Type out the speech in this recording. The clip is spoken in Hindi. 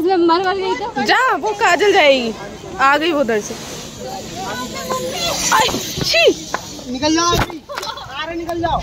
इसमें मर मर गई तो जा वो काजल जाएगी। आ गई वो उधर से। निकल जाओ अभी। अरे निकल जाओ।